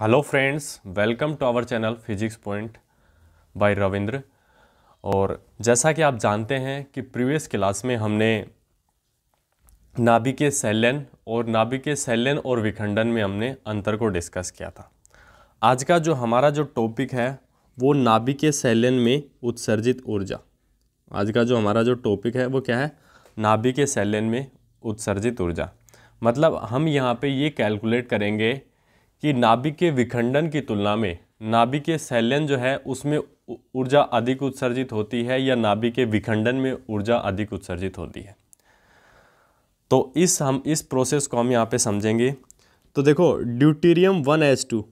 Hello friends welcome to our channel physics point by Ravindra और जैसा कि आप जानते हैं कि प्रीवियस क्लास में हमने नाभिकीय सैलन और नाभिकीय सैलन और विखंडन में हमने अंतर को डिस्कस किया था। आज का जो हमारा जो टॉपिक है, वो नाभिकीय सैलन में उत्सर्जित ऊर्जा। आज का जो हमारा जो टॉपिक है, वो क्या है? नाभिकीय सैलन में उत्सर्जित ऊर्जा। मतलब हम यहाँ पे ये कैलकुलेट करेंगे कि नाभिक के विखंडन की तुलना में नाभिक के सैलन जो है, उसमें ऊर्जा अधिक उत्सर्जित होती है या नाभिक के विखंडन में ऊर्जा अधिक उत्सर्जित होती है। तो इस हम, इस प्रोसेस को हम यहाँ पे समझेंगे। तो देखो ड्यूटीरियम वन एच टू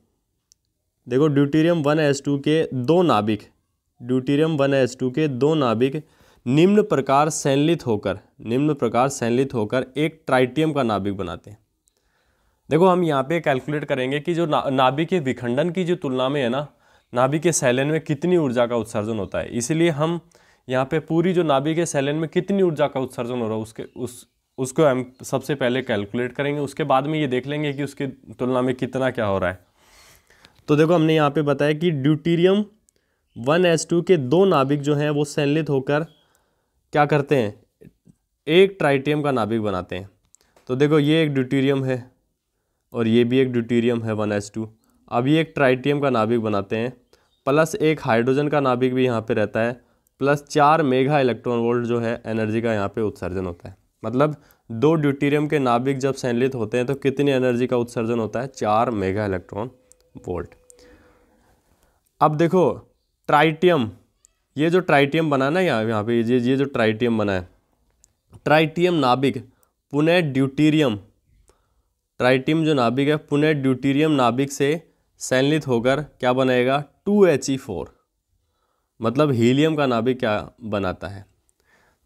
देखो ड्यूटीरियम वन एच टू के दो नाभिक ड्यूटीरियम वन एच टू के दो नाभिक निम्न प्रकार सैनलित होकर, निम्न प्रकार सैनलित होकर एक ट्राइटियम का नाभिक बनाते हैं। देखो हम यहाँ पे कैलकुलेट करेंगे कि जो ना, नाभिक के विखंडन की जो तुलना में है ना नाभिक के सैलन में कितनी ऊर्जा का उत्सर्जन होता है। इसीलिए हम यहाँ पे पूरी जो नाभिक के सैलन में कितनी ऊर्जा का उत्सर्जन हो रहा है उसके उस उसको हम सबसे पहले कैलकुलेट करेंगे। उसके बाद में ये देख लेंगे कि उसकी तुलना में कितना क्या हो रहा है। तो देखो हमने यहाँ पे बताया कि ड्यूटीरियम वन एस टू के दो नाभिक जो हैं वो सैनलित होकर क्या करते हैं? एक ट्राइटियम का नाभिक बनाते हैं। तो देखो ये एक ड्यूटीरियम है। और ये भी एक ड्यूटीरियम है वन एच टू अभी एक ट्राइटियम का नाभिक बनाते हैं। प्लस एक हाइड्रोजन का नाभिक भी यहाँ पे रहता है। प्लस चार मेगा इलेक्ट्रॉन वोल्ट जो है एनर्जी का यहाँ पे उत्सर्जन होता है। मतलब दो ड्यूटीरियम के नाभिक जब संलित होते हैं तो कितनी एनर्जी का उत्सर्जन होता है? चार मेगा इलेक्ट्रॉन वोल्ट अब देखो ट्राइटियम ये जो ट्राइटियम बना ना यहाँ यहाँ पे, ये जो ट्राइटियम बना है। ट्राइटियम नाभिक, पुनः ड्यूटीरियम ट्राइटियम जो नाभिक है पुनः ड्यूटीरियम नाभिक से सैनलित होकर क्या बनाएगा? Two H E four. मतलब हीलियम का नाभिक क्या बनाता है?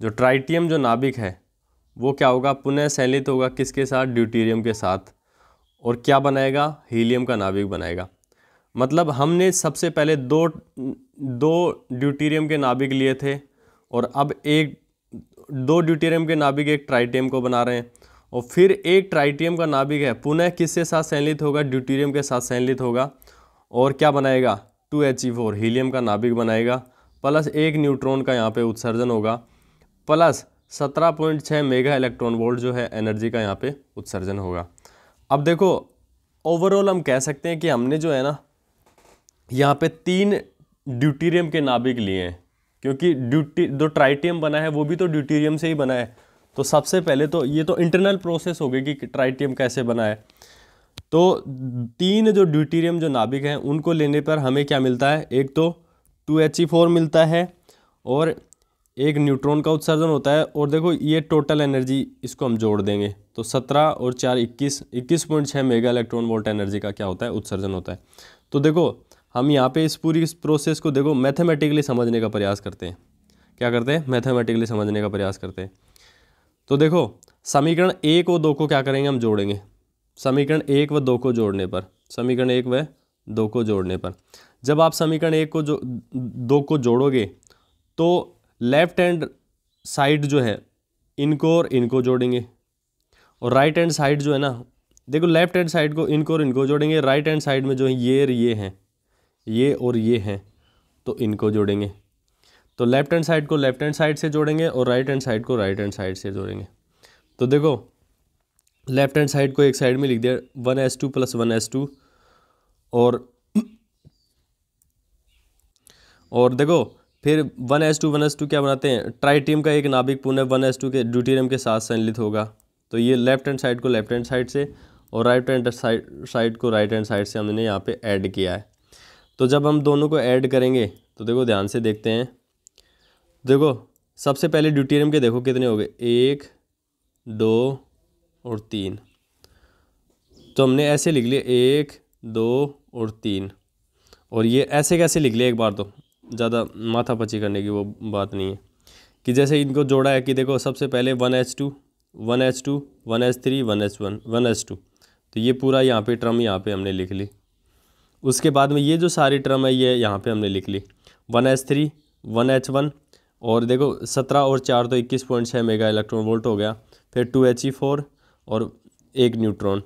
जो ट्राइटियम जो नाभिक है, वो क्या होगा? पुनः सैनलित होगा किसके साथ? ड्यूटीरियम के साथ। और क्या बनाएगा? हीलियम का नाभिक बनाएगा। मतलब हमने सबसे पहले दो दो ड्यूटीरियम के नाभिक लिए थे और अब एक, दो ड्यूटीरियम के नाभिक एक ट्राइटियम को बना रहे हैं। और फिर एक ट्राइटियम का नाभिक है। पुनः किसके साथ सैनलित होगा? ड्यूटीरियम के साथ सैनलित होगा। और क्या बनाएगा? Two H E four, helium का नाभिक बनाएगा। प्लस एक न्यूट्रॉन का यहाँ पे उत्सर्जन होगा। प्लस सत्रह पॉइंट छः मेगा इलेक्ट्रॉन वोल्ट जो है, एनर्जी का यहाँ पे उत्सर्जन होगा। अब देखो ओवरऑल हम कह सकते हैं कि हमने जो है ना, यहाँ पे तीन ड्यूटीरियम के नाभिक लिए हैं। क्योंकि ड्यूटी जो ट्राइटियम बना है, वो भी तो ड्यूटीरियम से ही बना है। तो सबसे पहले तो ये तो इंटरनल प्रोसेस हो गई कि ट्राइटियम कैसे बना है तो तीन जो ड्यूटीरियम जो नाभिक हैं, उनको लेने पर हमें क्या मिलता है? एक तो टू एच ई फोर मिलता है और एक न्यूट्रॉन का उत्सर्जन होता है और देखो ये टोटल एनर्जी इसको हम जोड़ देंगे। तो सत्रह और चार इक्कीस इक्कीस पॉइंट छः मेगा इलेक्ट्रॉन वोल्ट एनर्जी का क्या होता है? उत्सर्जन होता है। तो देखो, हम यहाँ पे इस पूरी इस प्रोसेस को देखो मैथमेटिकली समझने का प्रयास करते हैं। क्या करते हैं? मैथमेटिकली समझने का प्रयास करते हैं। तो देखो, समीकरण एक व दो को क्या करेंगे, हम जोड़ेंगे। समीकरण एक व दो को जोड़ने पर, समीकरण एक व दो को जोड़ने पर। जब आप समीकरण एक को जो, दो को जोड़ोगे तो लेफ़्ट हैंड साइड जो है, इनको और इनको जोड़ेंगे। और राइट हैंड साइड जो है ना, देखो लेफ़्ट हैंड साइड को इनको और इनको जोड़ेंगे राइट हैंड साइड में जो है ये और ये हैं, ये और ये हैं तो इनको जोड़ेंगे। तो लेफ़्ट हैंड साइड को लेफ़्ट हैंड साइड से जोड़ेंगे और राइट हैंड साइड को राइट हैंड साइड से जोड़ेंगे। तो देखो लेफ़्ट हैंड साइड को एक साइड में लिख दिया one S two plus one S two और और देखो, फिर one S two one S two क्या बनाते हैं? ट्राइटियम का एक नाभिक पुनः वन एस टू के ड्यूटीरियम के साथ संलित होगा। तो ये लेफ़्ट हैंड साइड को लेफ़्ट हैंड साइड से और राइट हैंड साइड साइड को राइट हैंड साइड से हमने यहाँ पे ऐड किया है। तो जब हम दोनों को ऐड करेंगे तो देखो ध्यान से देखते हैं। देखो, सबसे पहले ड्यूटीरियम के देखो कितने हो गए। एक, दो और तीन। तो हमने ऐसे लिख लिया एक, दो और तीन। और ये ऐसे कैसे लिख लिया एक बार तो? ज़्यादा माथा पची करने की वो बात नहीं है। कि जैसे इनको जोड़ा है कि देखो, सबसे पहले one H two one H two one H three one H one one H two तो ये पूरा यहाँ पे ट्रम यहाँ पे हमने लिख ली। उसके बाद में ये जो सारी ट्रम है, ये यहाँ पे हमने लिख ली। One H three one H one और देखो, सत्रह और चार तो इक्कीस पॉइंट छः मेगा इलेक्ट्रॉन वोल्ट हो गया, फिर टू एच ई फोर और एक न्यूट्रॉन।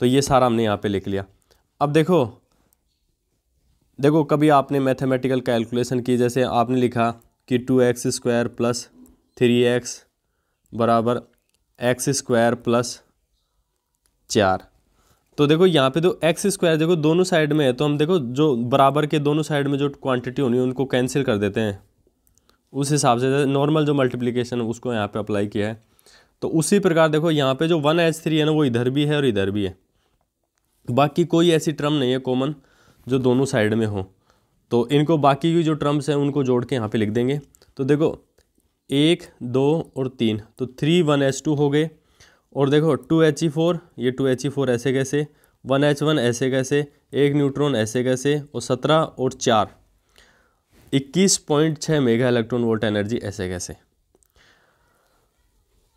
तो ये सारा हमने यहाँ पे लिख लिया। अब देखो देखो, कभी आपने मैथमेटिकल कैलकुलेशन की, जैसे आपने लिखा कि two X square plus three X बराबर एक्स स्क्वायर प्लस चार। तो देखो, यहाँ पे तो एक्स स्क्वायर देखो, दोनों साइड में है तो हम देखो, जो बराबर के दोनों साइड में जो क्वांटिटी होनी है, उनको कैंसिल कर देते हैं। उस हिसाब से नॉर्मल जो मल्टीप्लिकेशन उसको यहाँ पे अप्लाई किया है। तो उसी प्रकार देखो, यहाँ पे जो वन एच थ्री है ना, वो इधर भी है और इधर भी है। बाकी कोई ऐसी ट्रम नहीं है कॉमन जो दोनों साइड में हो। तो इनको बाकी की जो ट्रम्स हैं, उनको जोड़ के यहाँ पे लिख देंगे। तो देखो, एक, दो और तीन। तो थ्री वन एच टू हो गए। और देखो टू एच ई फोर ये टू एच ई फोर ऐसे कैसे? वन एच वन ऐसे कैसे? एक न्यूट्रॉन ऐसे कैसे? और सत्रह और चार। इक्कीस पॉइंट छः मेगा इलेक्ट्रॉन वोल्ट एनर्जी ऐसे कैसे?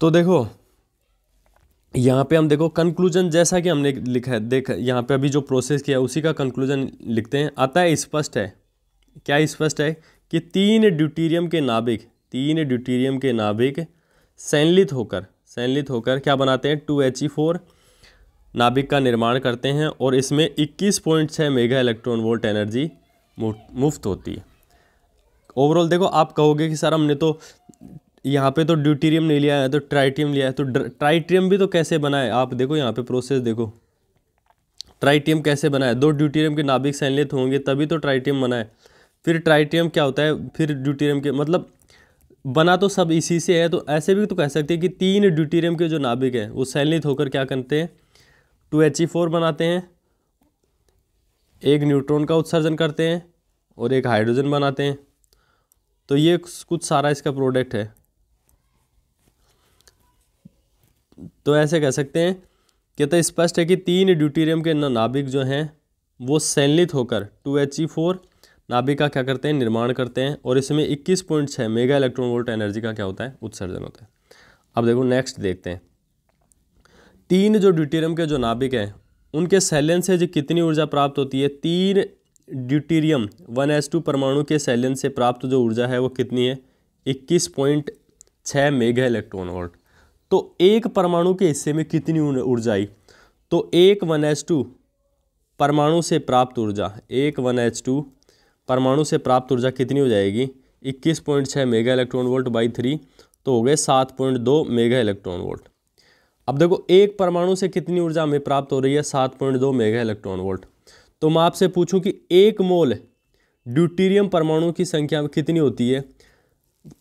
तो देखो, यहाँ पे हम देखो कंक्लूजन जैसा कि हमने लिखा है, देख, यहाँ पे अभी जो प्रोसेस किया, उसी का कंक्लूजन लिखते हैं। अतः स्पष्ट है, क्या स्पष्ट है कि तीन ड्यूटीरियम के नाभिक, तीन ड्यूटीरियम के नाभिक सैनलित होकर सैनलित होकर क्या बनाते हैं? टू एच ई फोर नाभिक का निर्माण करते हैं और इसमें इक्कीस पॉइंट छः मेगा इलेक्ट्रॉन वोल्ट एनर्जी मुफ़्त होती है। ओवरऑल देखो, आप कहोगे कि सर, हमने तो यहाँ पे तो ड्यूटीरियम नहीं लिया है तो ट्राइटियम लिया है तो ट्राइटियम भी तो कैसे बनाए? आप देखो, यहाँ पे प्रोसेस देखो। ट्राइटियम कैसे बनाए? दो ड्यूटीरियम के नाभिक सैनलित होंगे, तभी तो ट्राइटियम बनाए। फिर ट्राइटियम क्या होता है? फिर ड्यूटीरियम के मतलब बना तो सब इसी से है तो ऐसे भी तो कह सकते हैं कि तीन ड्यूटीरियम के जो नाभिक हैं, वो सैनलित होकर क्या करते हैं? टू एच ई फोर बनाते हैं, एक न्यूट्रॉन का उत्सर्जन करते हैं और एक हाइड्रोजन बनाते हैं। तो ये कुछ सारा इसका प्रोडक्ट है। तो ऐसे कह सकते हैं कि तो स्पष्ट है कि तीन ड्यूटीरियम के नाभिक जो हैं, वो सैनलित होकर टू एच ई फोर नाभिक का क्या करते हैं, निर्माण करते हैं और इसमें इक्कीस पॉइंट छः मेगा इलेक्ट्रॉन वोल्ट एनर्जी का क्या होता है, उत्सर्जन होता है। अब देखो नेक्स्ट देखते हैं। तीन जो ड्यूटीरियम के जो नाभिक हैं, उनके सैलियन से जो कितनी ऊर्जा प्राप्त होती है, तीन ड्यूटीरियम वन एस टू परमाणु के सैलियन से प्राप्त जो ऊर्जा है वो कितनी है? इक्कीस पॉइंट छः मेगा इलेक्ट्रॉन वोल्ट। तो एक परमाणु के हिस्से में कितनी ऊर्जा आई? तो एक वन एच टू परमाणु से प्राप्त ऊर्जा, एक वन एच टू परमाणु से प्राप्त ऊर्जा कितनी हो जाएगी? इक्कीस पॉइंट छः mega electron volt by three तो हो गए सात पॉइंट दो मेगा इलेक्ट्रॉन वोल्ट। अब देखो, एक परमाणु से कितनी ऊर्जा हमें प्राप्त हो रही है? सात पॉइंट दो मेगा इलेक्ट्रॉन वोल्ट। तो मैं आपसे पूछूँ कि एक मोल ड्यूटीरियम परमाणु की संख्या कितनी होती है?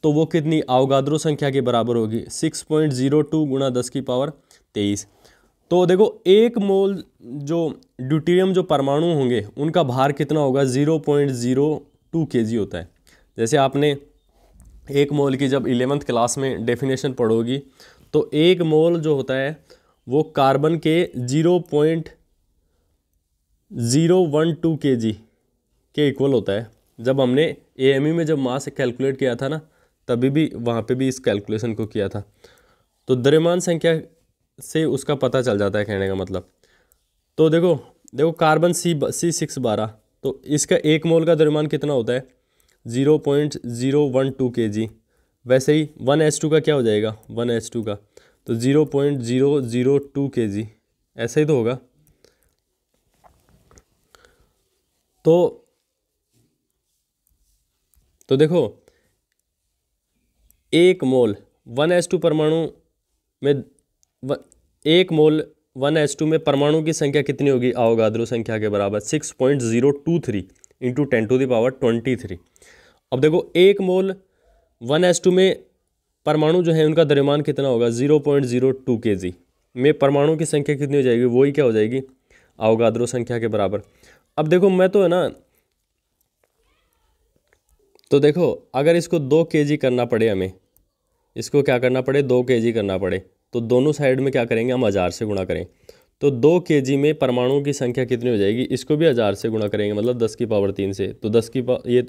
तो वो कितनी? आवगाद्रो संख्या के बराबर होगी। सिक्स पॉइंट ज़ीरो टू गुणा दस की पावर तेईस। तो देखो, एक मोल जो ड्यूटीरियम जो परमाणु होंगे, उनका भार कितना होगा? Zero point zero two K जी होता है। जैसे आपने एक मोल की जब इलेवेंथ क्लास में डेफिनेशन पढ़ोगी तो एक मोल जो होता है, वो कार्बन के zero point zero one two K G के इक्वल होता है। जब हमने ए e में जब मास कैलकुलेट किया था ना, तभी भी वहाँ पे भी इस कैलकुलेशन को किया था। तो द्रव्यमान संख्या से उसका पता चल जाता है कहने का मतलब। तो देखो देखो कार्बन सी सी सिक्स बारह तो इसका एक मोल का द्रव्यमान कितना होता है? Zero point zero one two K G. वैसे ही वन एच टू का क्या हो जाएगा? वन एच टू का। तो zero point zero zero two K G. ऐसा ही तो होगा। तो तो देखो एक मोल वन एस टू परमाणु में व, एक मोल वन एस टू में परमाणु की संख्या कितनी होगी? आवगाद्रो संख्या के बराबर six point zero two three into ten to the power twenty three. अब देखो एक मोल वन एस टू में परमाणु जो है उनका द्रव्यमान कितना होगा? Zero point zero two K जी में परमाणु की संख्या कितनी हो जाएगी? वही क्या हो जाएगी? आवगाद्रो संख्या के बराबर। अब देखो, मैं तो है ना तो देखो, अगर इसको दो के करना पड़े हमें, इसको क्या करना पड़े? दो के करना पड़े। तो दोनों साइड में क्या करेंगे? हम हज़ार से गुणा करें। तो दो के में परमाणुओं की संख्या कितनी हो जाएगी? इसको भी हज़ार से गुणा करेंगे मतलब दस की पावर तीन से। तो दस की पावर ये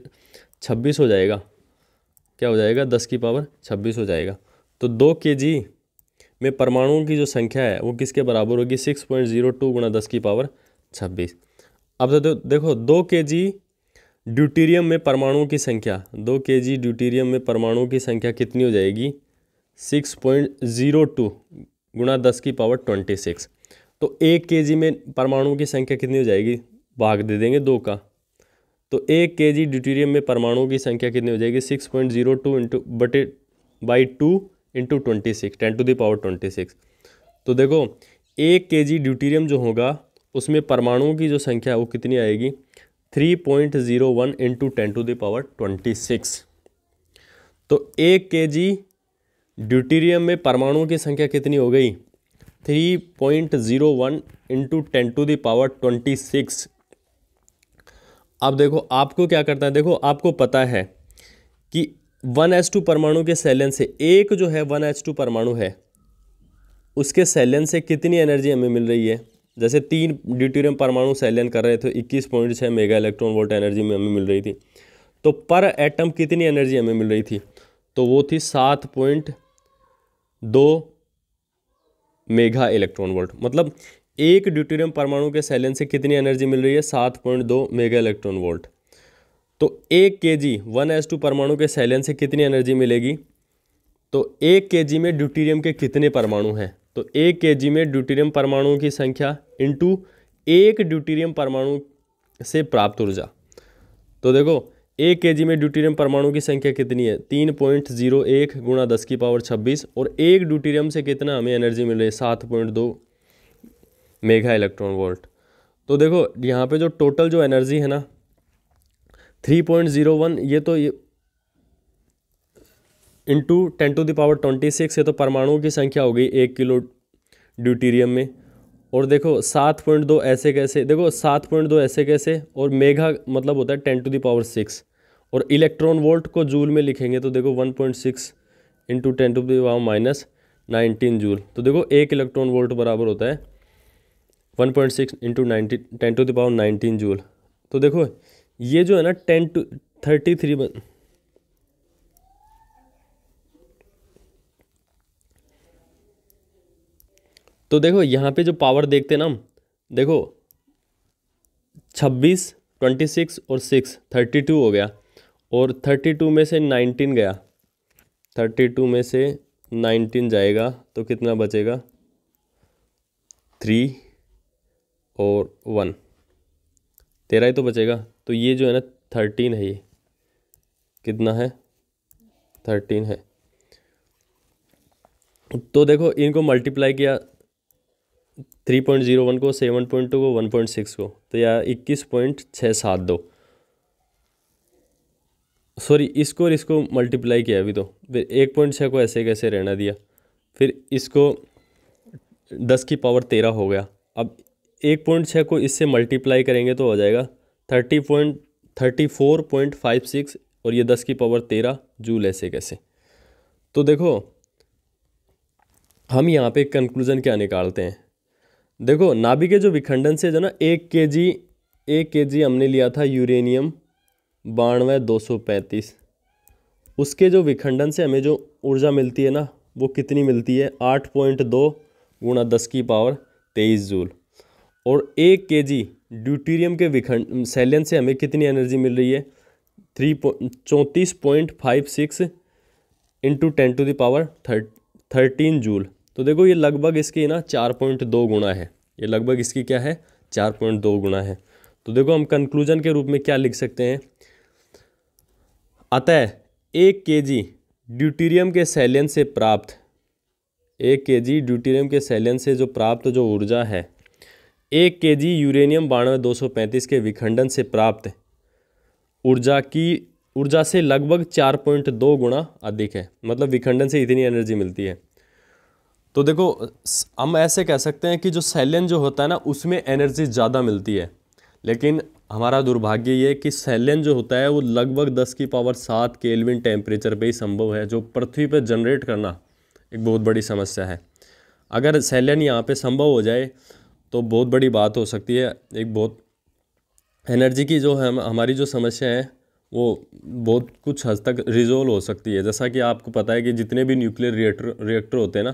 छब्बीस हो जाएगा। क्या हो जाएगा? दस की पावर छब्बीस हो जाएगा। तो दो के में परमाणुओं की जो संख्या है, वो किसके बराबर होगी? सिक्स पॉइंट ज़ीरो टू गुणा दस की पावर छब्बीस। अब तो देखो, दो के जी ड्यूटीरियम में परमाणुओं की संख्या, दो के जी ड्यूटीरियम में परमाणुओं की संख्या कितनी हो जाएगी? सिक्स पॉइंट ज़ीरो टू गुणा दस की पावर ट्वेंटी सिक्स। तो एक के जी में परमाणुओं की संख्या कितनी हो जाएगी? भाग दे देंगे दो का। तो एक के जी ड्यूटीरियम में परमाणुओं की संख्या कितनी हो जाएगी? Six point zero two into बटे, by two into twenty six, ten to the power twenty six. तो देखो, एक के जी ड्यूटीरियम जो होगा उसमें परमाणुओं की जो संख्या है, वो कितनी आएगी? Three point zero one into ten to the power twenty six तो एक के जी ड्यूटीरियम में परमाणुओं की संख्या कितनी हो गई? Three point zero one into ten to the power twenty six अब देखो, आपको क्या करता है? देखो, आपको पता है कि वन एच टू परमाणु के सेलन से एक जो है वन एच टू परमाणु है, उसके सेलन से कितनी एनर्जी हमें मिल रही है? जैसे तीन ड्यूटीरियम परमाणु सैलियन कर रहे थे, इक्कीस पॉइंट छः मेगा इलेक्ट्रॉन वोल्ट एनर्जी में हमें मिल रही थी। तो पर एटम कितनी एनर्जी हमें मिल रही थी? तो वो थी सात पॉइंट दो मेगा इलेक्ट्रॉन वोल्ट। मतलब एक ड्यूटीरियम परमाणु के सैलियन से कितनी एनर्जी मिल रही है? सात पॉइंट दो मेगा इलेक्ट्रॉन वोल्ट। तो एक के जी वन एस टू परमाणु के सैलियन से कितनी एनर्जी मिलेगी? तो एक के जी में ड्यूटीरियम के कितने परमाणु हैं? तो एक के में ड्यूटीरियम परमाणुओं की संख्या इंटू एक ड्यूटीरियम परमाणु से प्राप्त ऊर्जा। तो देखो, एक के में ड्यूटीरियम परमाणु की संख्या कितनी है? तीन पॉइंट ज़ीरो एक गुणा दस की पावर छब्बीस और एक ड्यूटीरियम से कितना हमें एनर्जी मिल रही है? सात पॉइंट दो मेगा इलेक्ट्रॉन वोल्ट। तो देखो, यहाँ पे जो टोटल जो एनर्जी है ना, थ्री पॉइंट ज़ीरो वन, ये तो ये into ten to the power twenty six है तो परमाणुओं की संख्या हो गई एक किलो ड्यूटीरियम में। और देखो, सात पॉइंट दो ऐसे कैसे, देखो, सात पॉइंट दो ऐसे कैसे, और मेघा मतलब होता है ten to the power six और इलेक्ट्रॉन वोल्ट को जूल में लिखेंगे तो देखो one point six into ten to the power minus nineteen joule तो देखो, एक इलेक्ट्रॉन वोल्ट बराबर होता है one point six into nineteen ten to the power nineteen joule तो देखो, ये जो है ना टेन टू थर्टी थ्री तो देखो, यहाँ पे जो पावर देखते ना देखो, छब्बीस ट्वेंटी सिक्स और सिक्स थर्टी टू हो गया। और थर्टी टू में से नाइनटीन गया। थर्टी टू में से नाइनटीन जाएगा तो कितना बचेगा? थ्री और वन तेरह ही तो बचेगा। तो ये जो है ना थर्टीन है ये। कितना है? थर्टीन है। तो देखो, इनको मल्टीप्लाई किया थ्री पॉइंट ज़ीरो वन को, सेवन पॉइंट टू को, वन पॉइंट सिक्स को। तो या इक्कीस पॉइंट छः सात दो। सॉरी, इसको और इसको मल्टीप्लाई किया अभी तो। फिर एक पॉइंट छः को ऐसे कैसे रहना दिया? फिर इसको दस की पावर तेरह हो गया। अब एक पॉइंट छः को इससे मल्टीप्लाई करेंगे तो हो जाएगा thirty point, thirty four point five six और ये दस की पावर तेरह, जूल ऐसे कैसे। तो देखो, हम यहाँ पे कंक्लूज़न क्या निकालते हैं? देखो, नाभि के जो विखंडन से जो ना, एक के जी एक के जी हमने लिया था यूरेनियम, बानवे, दो सौ पैंतीस। उसके जो विखंडन से हमें जो ऊर्जा मिलती है ना, वो कितनी मिलती है? आठ पॉइंट दो गुणा दस की पावर तेईस जूल। और एक के जी ड्यूटीरियम के विखंड, सैलियन से हमें कितनी एनर्जी मिल रही है? थ्री चौंतीस point five six into ten to the power थर्ट, thirteen joule. तो देखो ये लगभग इसकी ना चार पॉइंट दो गुणा है। ये लगभग इसकी क्या है? चार पॉइंट दो गुणा है। तो देखो हम कंक्लूजन के रूप में क्या लिख सकते हैं? अतः एक के जी ड्यूटीरियम के सैलियन से प्राप्त, एक के जी ड्यूटीरियम के सैलियन से जो प्राप्त जो ऊर्जा है, एक के जी यूरेनियम बानवे दो सौ पैंतीस के विखंडन से प्राप्त, ऊर्जा की, ऊर्जा से लगभग चार पॉइंट दो गुणा अधिक है। मतलब विखंडन से इतनी एनर्जी मिलती है। तो देखो, हम ऐसे कह सकते हैं कि जो सैलियन जो होता है ना, उसमें एनर्जी ज़्यादा मिलती है। लेकिन हमारा दुर्भाग्य ये कि सैलियन जो होता है, वो लगभग दस की पावर सात केल्विन टेम्परेचर पे ही संभव है, जो पृथ्वी पे जनरेट करना एक बहुत बड़ी समस्या है। अगर सैलियन यहाँ पे संभव हो जाए तो बहुत बड़ी बात हो सकती है। एक बहुत एनर्जी की जो है हमारी जो समस्या है, वो बहुत कुछ हद तक रिजोल्व हो सकती है। जैसा कि आपको पता है कि जितने भी न्यूक्लियर रिएक्टर रिएक्टर होते हैं ना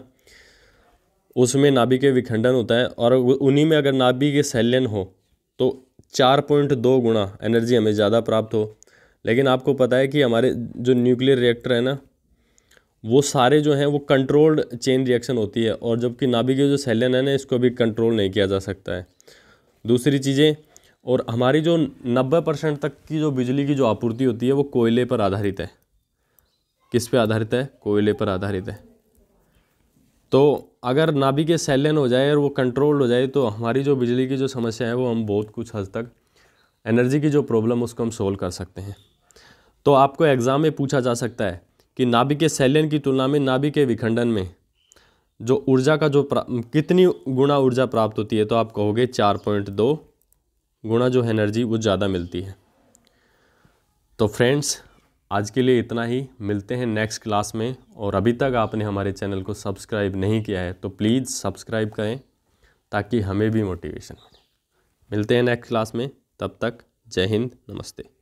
उसमें नाभि के विखंडन होता है और उन्हीं में अगर नाभि के सैल्यन हो तो चार पॉइंट दो गुणा एनर्जी हमें ज़्यादा प्राप्त हो। लेकिन आपको पता है कि हमारे जो न्यूक्लियर रिएक्टर है ना, वो सारे जो हैं, वो कंट्रोल्ड चेन रिएक्शन होती है और जबकि नाभिकीय जो सैलन है ना, इसको भी कंट्रोल नहीं किया जा सकता है। दूसरी चीज़ें, और हमारी जो नब्बे परसेंट तक की जो बिजली की जो आपूर्ति होती है, वो कोयले पर आधारित है। किस पे आधारित है? कोयले पर आधारित है। तो अगर नाभिकीय सैलन हो जाए और वो कंट्रोल्ड हो जाए तो हमारी जो बिजली की जो समस्या है, वो हम बहुत कुछ हद तक एनर्जी की जो प्रॉब्लम उसको हम सोल्व कर सकते हैं। तो आपको एग्ज़ाम में पूछा जा सकता है कि नाभिकीय सैलन की तुलना में नाभिकीय विखंडन में जो ऊर्जा का जो कितनी गुणा ऊर्जा प्राप्त होती है तो आप कहोगे चार पॉइंट दो गुणा जो एनर्जी वो ज़्यादा मिलती है। तो फ्रेंड्स आज के लिए इतना ही। मिलते हैं नेक्स्ट क्लास में। और अभी तक आपने हमारे चैनल को सब्सक्राइब नहीं किया है तो प्लीज़ सब्सक्राइब करें, ताकि हमें भी मोटिवेशन मिले। मिलते हैं नेक्स्ट क्लास में। तब तक जय हिंद, नमस्ते।